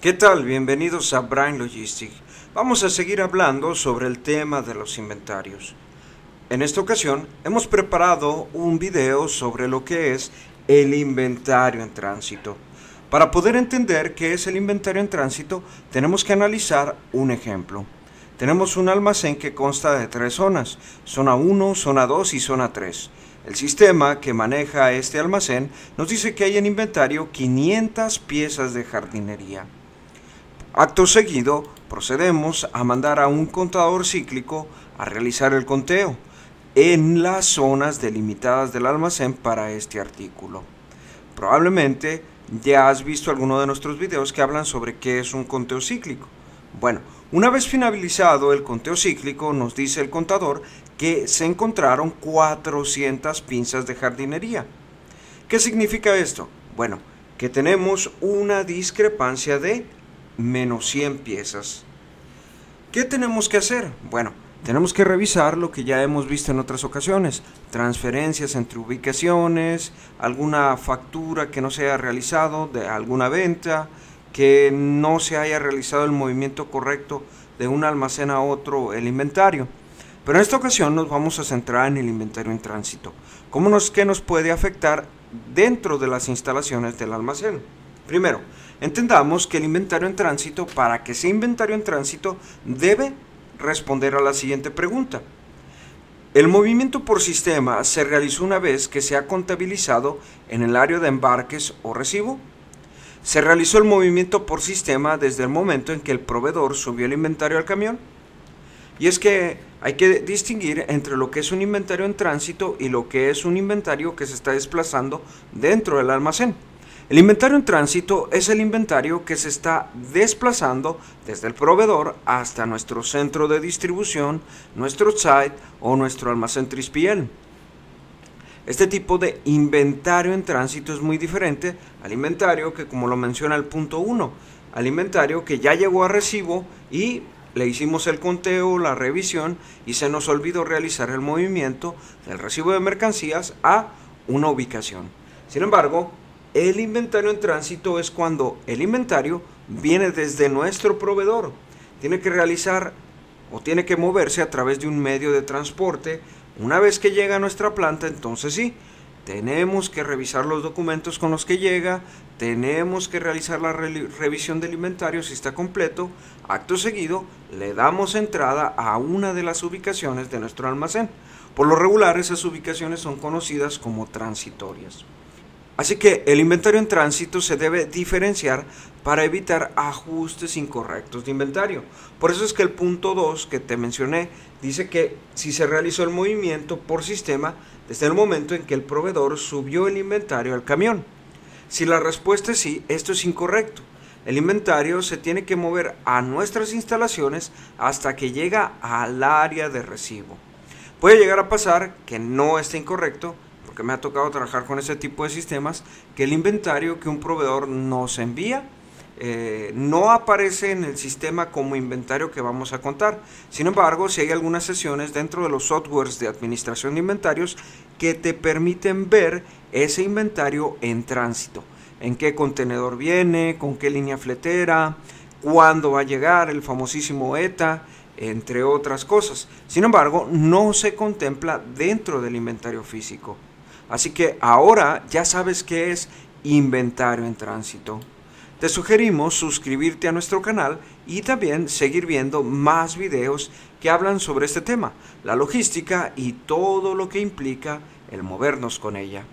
¿Qué tal? Bienvenidos a Brain Logistic. Vamos a seguir hablando sobre el tema de los inventarios. En esta ocasión hemos preparado un video sobre lo que es el inventario en tránsito. Para poder entender qué es el inventario en tránsito, tenemos que analizar un ejemplo. Tenemos un almacén que consta de tres zonas, zona 1, zona 2 y zona 3. El sistema que maneja este almacén nos dice que hay en inventario 500 piezas de jardinería. Acto seguido, procedemos a mandar a un contador cíclico a realizar el conteo en las zonas delimitadas del almacén para este artículo. Probablemente ya has visto alguno de nuestros videos que hablan sobre qué es un conteo cíclico. Bueno, una vez finalizado el conteo cíclico, nos dice el contador que se encontraron 400 pinzas de jardinería. ¿Qué significa esto? Bueno, que tenemos una discrepancia de menos 100 piezas. ¿Qué tenemos que hacer? Bueno, tenemos que revisar lo que ya hemos visto en otras ocasiones, transferencias entre ubicaciones, alguna factura que no se haya realizado de alguna venta, que no se haya realizado el movimiento correcto de un almacén a otro el inventario. Pero en esta ocasión nos vamos a centrar en el inventario en tránsito. ¿Cómo nos, qué nos puede afectar dentro de las instalaciones del almacén? Primero, entendamos que el inventario en tránsito, para que sea inventario en tránsito, debe responder a la siguiente pregunta. El movimiento por sistema se realizó una vez que se ha contabilizado en el área de embarques o recibo. Se realizó el movimiento por sistema desde el momento en que el proveedor subió el inventario al camión. Y es que hay que distinguir entre lo que es un inventario en tránsito y lo que es un inventario que se está desplazando dentro del almacén. El inventario en tránsito es el inventario que se está desplazando desde el proveedor hasta nuestro centro de distribución, nuestro site o nuestro almacén trispiel. Este tipo de inventario en tránsito es muy diferente al inventario que, como lo menciona el punto 1, al inventario que ya llegó a recibo y le hicimos el conteo, la revisión y se nos olvidó realizar el movimiento del recibo de mercancías a una ubicación. Sin embargo, el inventario en tránsito es cuando el inventario viene desde nuestro proveedor. Tiene que realizar o tiene que moverse a través de un medio de transporte. Una vez que llega a nuestra planta, entonces sí, tenemos que revisar los documentos con los que llega, tenemos que realizar la revisión del inventario si está completo. Acto seguido, le damos entrada a una de las ubicaciones de nuestro almacén. Por lo regular, esas ubicaciones son conocidas como transitorias. Así que el inventario en tránsito se debe diferenciar para evitar ajustes incorrectos de inventario. Por eso es que el punto 2 que te mencioné dice que si se realizó el movimiento por sistema desde el momento en que el proveedor subió el inventario al camión. Si la respuesta es sí, esto es incorrecto. El inventario se tiene que mover a nuestras instalaciones hasta que llega al área de recibo. Puede llegar a pasar que no esté incorrecto, porque me ha tocado trabajar con ese tipo de sistemas, que el inventario que un proveedor nos envía eh, no aparece en el sistema como inventario que vamos a contar. Sin embargo, si hay algunas sesiones dentro de los softwares de administración de inventarios que te permiten ver ese inventario en tránsito. En qué contenedor viene, con qué línea fletera, cuándo va a llegar, el famosísimo ETA, entre otras cosas. Sin embargo, no se contempla dentro del inventario físico. Así que ahora ya sabes qué es inventario en tránsito. Te sugerimos suscribirte a nuestro canal y también seguir viendo más videos que hablan sobre este tema, la logística y todo lo que implica el movernos con ella.